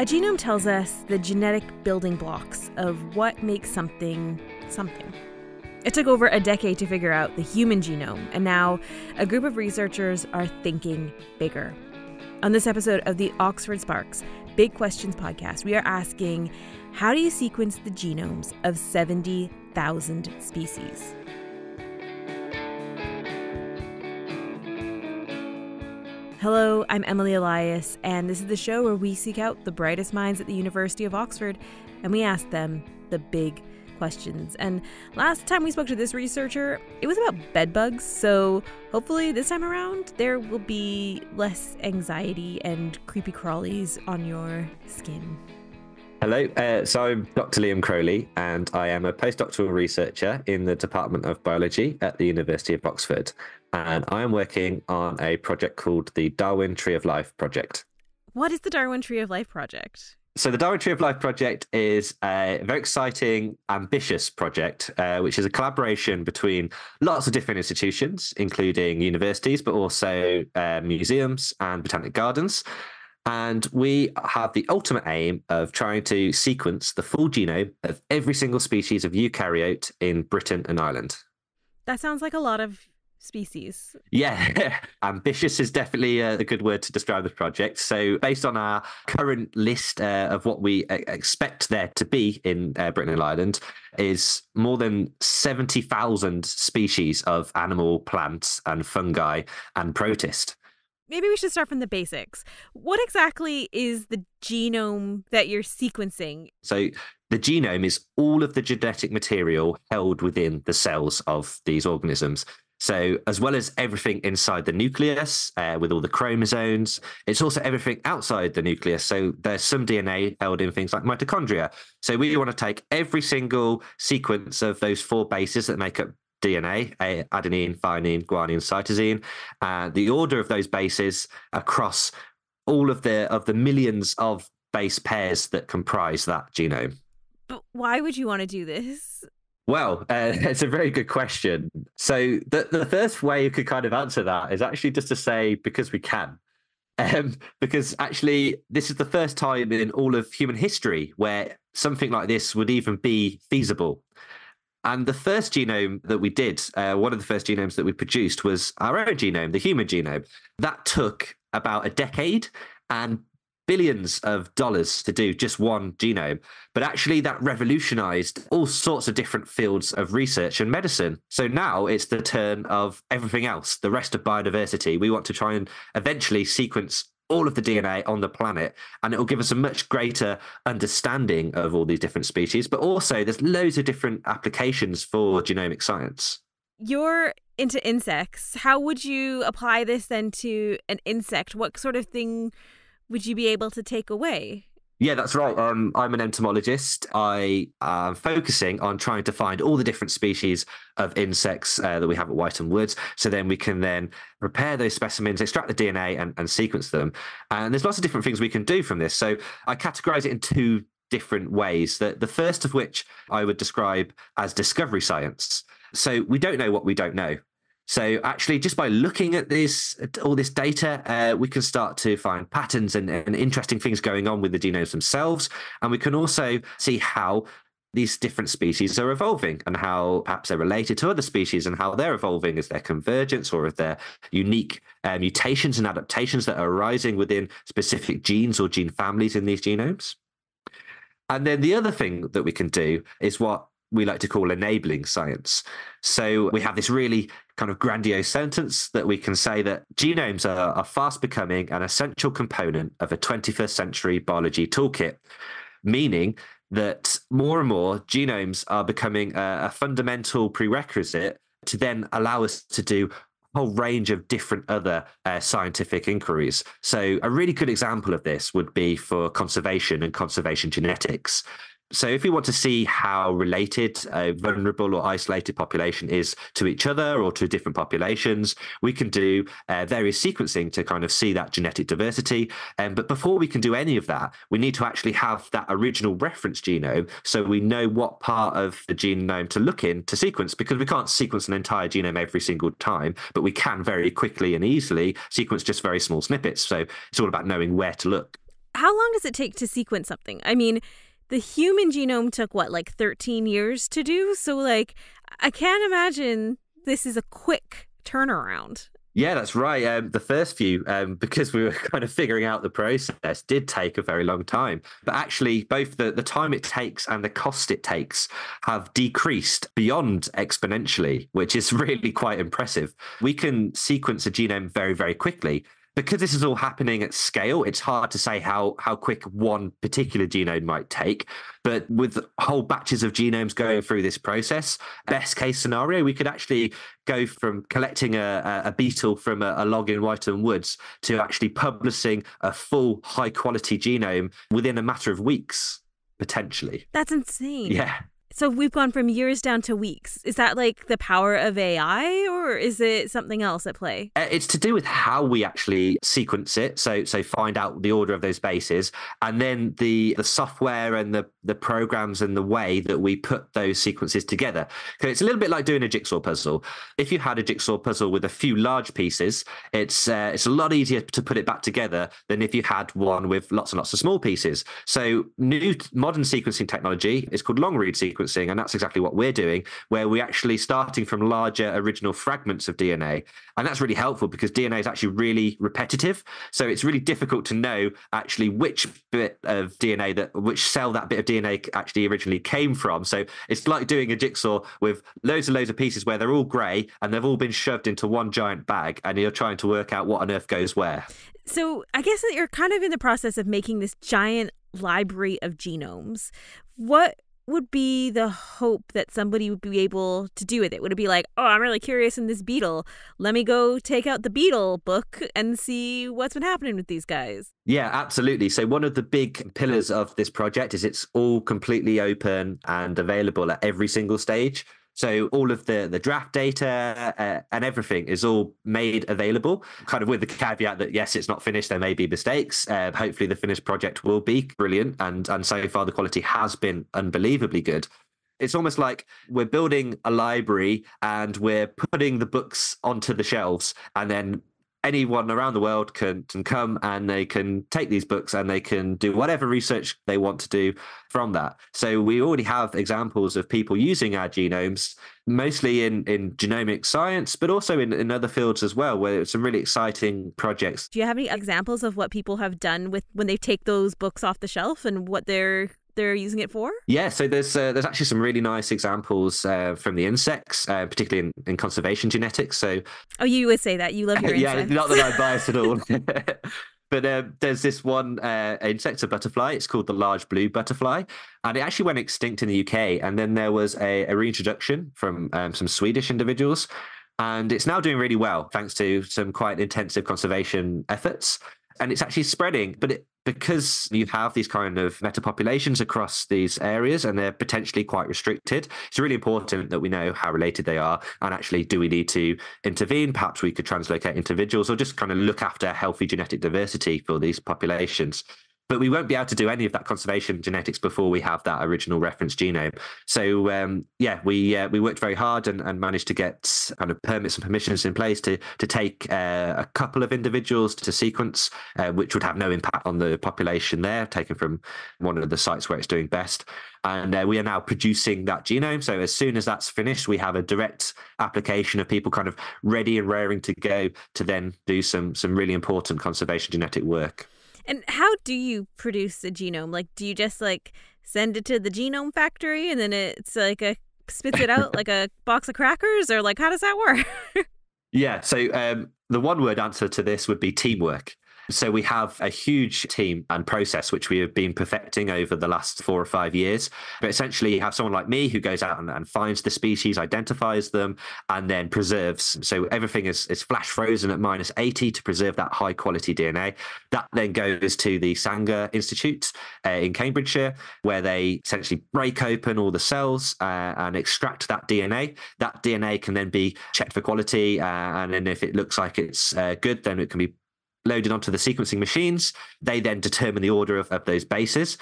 A genome tells us the genetic building blocks of what makes something something. It took over a decade to figure out the human genome, and now a group of researchers are thinking bigger. On this episode of the Oxford Sparks Big Questions podcast, we are asking how do you sequence the genomes of 70,000 species? Hello, I'm Emily Elias, and this is the show where we seek out the brightest minds at the University of Oxford and we ask them the big questions. And last time we spoke to this researcher, it was about bedbugs, so hopefully this time around there will be less anxiety and creepy crawlies on your skin. Hello, uh, so I'm Dr. Liam Crowley, and I am a postdoctoral researcher in the Department of Biology at the University of Oxford and I am working on a project called the Darwin Tree of Life project. What is the Darwin Tree of Life project? So, the Darwin Tree of Life project is a very exciting, ambitious project, uh, which is a collaboration between lots of different institutions, including universities, but also uh, museums and botanic gardens. And we have the ultimate aim of trying to sequence the full genome of every single species of eukaryote in Britain and Ireland. That sounds like a lot of species. Yeah, ambitious is definitely a good word to describe the project. So, based on our current list uh, of what we uh, expect there to be in uh, Britain and Ireland, is more than 70,000 species of animal, plants, and fungi and protist. Maybe we should start from the basics. What exactly is the genome that you're sequencing? So, the genome is all of the genetic material held within the cells of these organisms. So, as well as everything inside the nucleus uh, with all the chromosomes, it's also everything outside the nucleus. So, there's some DNA held in things like mitochondria. So, we want to take every single sequence of those four bases that make up DNA, adenine, thymine, guanine, cytosine, and the order of those bases across all of the of the millions of base pairs that comprise that genome. But why would you want to do this? Well, uh, it's a very good question. So the the first way you could kind of answer that is actually just to say because we can. Um, because actually, this is the first time in all of human history where something like this would even be feasible. And the first genome that we did, uh, one of the first genomes that we produced was our own genome, the human genome. That took about a decade. And billions of dollars to do just one genome. But actually, that revolutionized all sorts of different fields of research and medicine. So now it's the turn of everything else, the rest of biodiversity. We want to try and eventually sequence all of the DNA on the planet, and it will give us a much greater understanding of all these different species. But also, there's loads of different applications for genomic science. You're into insects. How would you apply this then to an insect? What sort of thing would you be able to take away? Yeah, that's right. Um, I'm an entomologist. I am focusing on trying to find all the different species of insects uh, that we have at Wytham Woods. So then we can then prepare those specimens, extract the DNA, and, and sequence them. And there's lots of different things we can do from this. So I categorize it in two different ways. The, the first of which I would describe as discovery science. So we don't know what we don't know. So actually, just by looking at this, at all this data, uh, we can start to find patterns and, and interesting things going on with the genomes themselves, and we can also see how these different species are evolving and how perhaps they're related to other species and how they're evolving as their convergence or as their unique uh, mutations and adaptations that are arising within specific genes or gene families in these genomes. And then the other thing that we can do is what we like to call enabling science. So we have this really kind of grandiose sentence that we can say that genomes are, are fast becoming an essential component of a 21st century biology toolkit, meaning that more and more genomes are becoming a, a fundamental prerequisite to then allow us to do a whole range of different other uh, scientific inquiries. So, a really good example of this would be for conservation and conservation genetics. So, if we want to see how related a vulnerable or isolated population is to each other or to different populations, we can do uh, various sequencing to kind of see that genetic diversity. Um, but before we can do any of that, we need to actually have that original reference genome so we know what part of the genome to look in to sequence because we can't sequence an entire genome every single time, but we can very quickly and easily sequence just very small snippets. So, it's all about knowing where to look how long does it take to sequence something? I mean, the human genome took what, like 13 years to do? So, like, I can't imagine this is a quick turnaround. Yeah, that's right. Um, the first few, um, because we were kind of figuring out the process, did take a very long time. But actually, both the, the time it takes and the cost it takes have decreased beyond exponentially, which is really quite impressive. We can sequence a genome very, very quickly because this is all happening at scale, it's hard to say how how quick one particular genome might take. But with whole batches of genomes going through this process, best case scenario, we could actually go from collecting a, a beetle from a, a log in Wytham Woods to actually publishing a full high quality genome within a matter of weeks potentially. That's insane. Yeah. So we've gone from years down to weeks. Is that like the power of AI or is it something else at play? Uh, it's to do with how we actually sequence it. So so find out the order of those bases and then the the software and the the programs and the way that we put those sequences together. Okay, it's a little bit like doing a jigsaw puzzle. If you had a jigsaw puzzle with a few large pieces, it's uh, it's a lot easier to put it back together than if you had one with lots and lots of small pieces. So new modern sequencing technology is called long read sequencing sequencing, and that's exactly what we're doing, where we're actually starting from larger original fragments of DNA. And that's really helpful because DNA is actually really repetitive. So it's really difficult to know actually which bit of DNA that which cell that bit of DNA actually originally came from. So it's like doing a jigsaw with loads and loads of pieces where they're all grey and they've all been shoved into one giant bag, and you're trying to work out what on earth goes where. So I guess that you're kind of in the process of making this giant library of genomes. What would be the hope that somebody would be able to do with it? Would it be like, oh, I'm really curious in this beetle. Let me go take out the beetle book and see what's been happening with these guys? Yeah, absolutely. So, one of the big pillars of this project is it's all completely open and available at every single stage. So all of the the draft data uh, and everything is all made available, kind of with the caveat that yes, it's not finished. There may be mistakes. Uh, hopefully, the finished project will be brilliant, and and so far the quality has been unbelievably good. It's almost like we're building a library and we're putting the books onto the shelves, and then anyone around the world can, can come and they can take these books and they can do whatever research they want to do from that. So we already have examples of people using our genomes, mostly in, in genomic science, but also in, in other fields as well, where it's some really exciting projects. Do you have any examples of what people have done with when they take those books off the shelf and what they're they're using it for? Yeah, so there's uh, there's actually some really nice examples uh, from the insects, uh, particularly in, in conservation genetics. So, oh, you would say that you love your yeah, not that I'm biased at all. But uh, there's this one uh, insect, a butterfly. It's called the large blue butterfly, and it actually went extinct in the UK. And then there was a, a reintroduction from um, some Swedish individuals, and it's now doing really well thanks to some quite intensive conservation efforts and it's actually spreading. But it, because you have these kind of metapopulations across these areas and they're potentially quite restricted, it's really important that we know how related they are. And actually, do we need to intervene? Perhaps we could translocate individuals or just kind of look after healthy genetic diversity for these populations but we won't be able to do any of that conservation genetics before we have that original reference genome. So um, yeah, we uh, we worked very hard and, and, managed to get kind of permits and permissions in place to to take uh, a couple of individuals to sequence, uh, which would have no impact on the population there, taken from one of the sites where it's doing best. And uh, we are now producing that genome. So as soon as that's finished, we have a direct application of people kind of ready and raring to go to then do some some really important conservation genetic work. And how do you produce a genome? Like, do you just like send it to the genome factory and then it's like a spits it out like a box of crackers, or like how does that work? yeah. So um, the one word answer to this would be teamwork. So we have a huge team and process which we have been perfecting over the last four or five years. But essentially, you have someone like me who goes out and, and finds the species, identifies them, and then preserves. So everything is, is flash frozen at minus 80 to preserve that high quality DNA. That then goes to the Sanger Institute uh, in Cambridgeshire, where they essentially break open all the cells uh, and extract that DNA. That DNA can then be checked for quality, uh, and then if it looks like it's uh, good, then it can be loaded onto the sequencing machines. They then determine the order of, of those bases.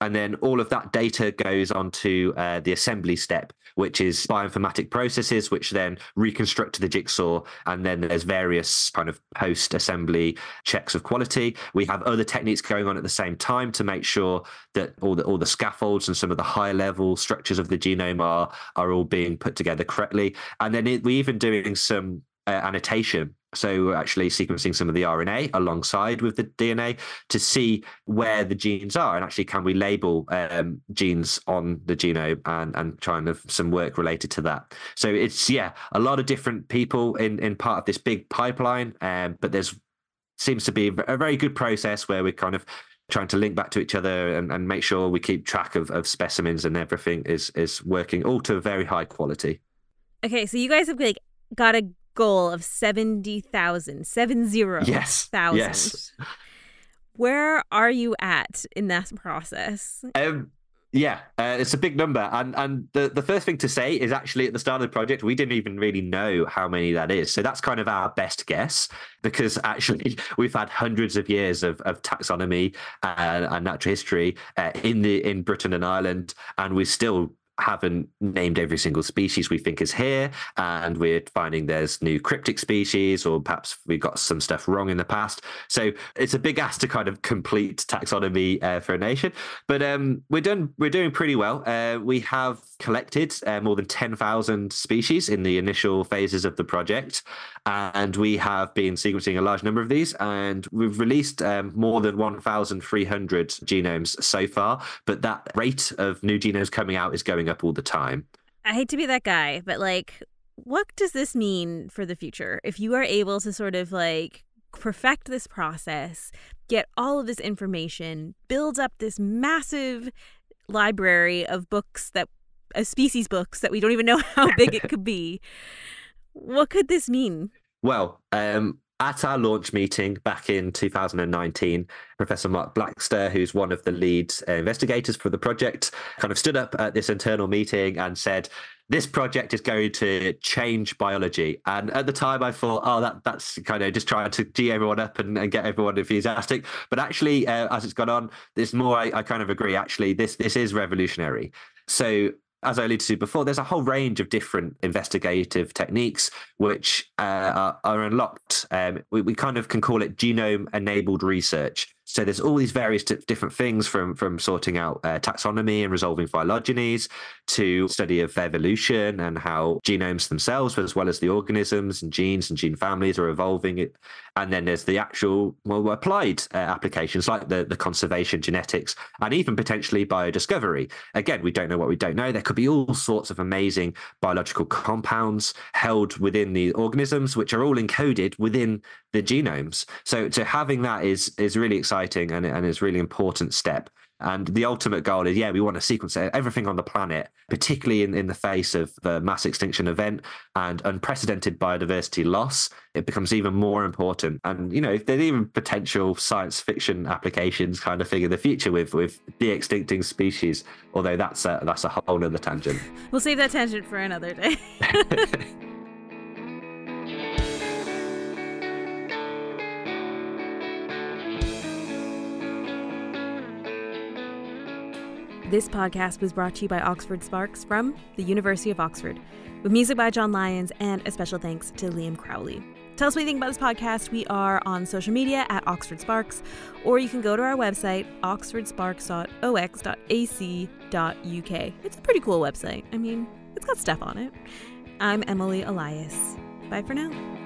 And then all of that data goes onto uh, the assembly step, which is bioinformatic processes, which then reconstruct the jigsaw. And then there's various kind of post assembly checks of quality. We have other techniques going on at the same time to make sure that all the all the scaffolds and some of the high level structures of the genome are are all being put together correctly. And then it, we're even doing some uh, annotation so we're actually sequencing some of the RNA alongside with the DNA to see where the genes are, and actually can we label um, genes on the genome and and trying to some work related to that. So it's yeah, a lot of different people in in part of this big pipeline, um, but there's seems to be a very good process where we're kind of trying to link back to each other and, and make sure we keep track of, of specimens and everything is is working all to a very high quality. Okay, so you guys have like got a goal of 70,000, seven zero yes, thousand. Yes. Where are you at in that process? Um, yeah, uh, it's a big number, and and the the first thing to say is actually at the start of the project we didn't even really know how many that is. So that's kind of our best guess because actually we've had hundreds of years of, of taxonomy and, and natural history uh, in the in Britain and Ireland, and we still haven't named every single species we think is here, and we're finding there's new cryptic species, or perhaps we've got some stuff wrong in the past. So it's a big ask to kind of complete taxonomy uh, for a nation, but um, we're done. We're doing pretty well. Uh, we have collected uh, more than ten thousand species in the initial phases of the project, and we have been sequencing a large number of these, and we've released um, more than one thousand three hundred genomes so far. But that rate of new genomes coming out is going up all the time. I hate to be that guy, but like, what does this mean for the future? If you are able to sort of like perfect this process, get all of this information, build up this massive library of books that, of species books that we don't even know how big it could be. What could this mean? Well, um, at our launch meeting back in 2019, Professor Mark Blaxter, who's one of the lead investigators for the project, kind of stood up at this internal meeting and said, this project is going to change biology. And at the time, I thought, oh, that that's kind of just trying to g everyone up and, and get everyone enthusiastic. But actually, uh, as it's gone on, there's more. I, I kind of agree. Actually, this this is revolutionary. So as I alluded to before, there's a whole range of different investigative techniques which uh, are, are, unlocked. Um, we, we kind of can call it genome enabled research. So there's all these various t- different things from from sorting out uh, taxonomy and resolving phylogenies to study of evolution and how genomes themselves, as well as the organisms and genes and gene families, are evolving. And then there's the actual well applied uh, applications like the the conservation genetics and even potentially biodiscovery. Again, we don't know what we don't know. There could be all sorts of amazing biological compounds held within the organisms, which are all encoded within the genomes. So, so having that is is really exciting and, and is really important step. And the ultimate goal is, yeah, we want to sequence everything on the planet, particularly in, in the face of the mass extinction event and unprecedented biodiversity loss. It becomes even more important. And, you know, if there's even potential science fiction applications kind of thing in the future with, with de-extincting species, although that's a, that's a whole other tangent. We'll save that tangent for another day. This podcast was brought to you by Oxford Sparks from the University of Oxford, with music by John Lyons and a special thanks to Liam Crowley. Tell us what you think about this podcast. We are on social media at Oxford Sparks, or you can go to our website, oxfordsparks.ox.ac.uk. It's a pretty cool website. I mean, it's got stuff on it. I'm Emily Elias. Bye for now.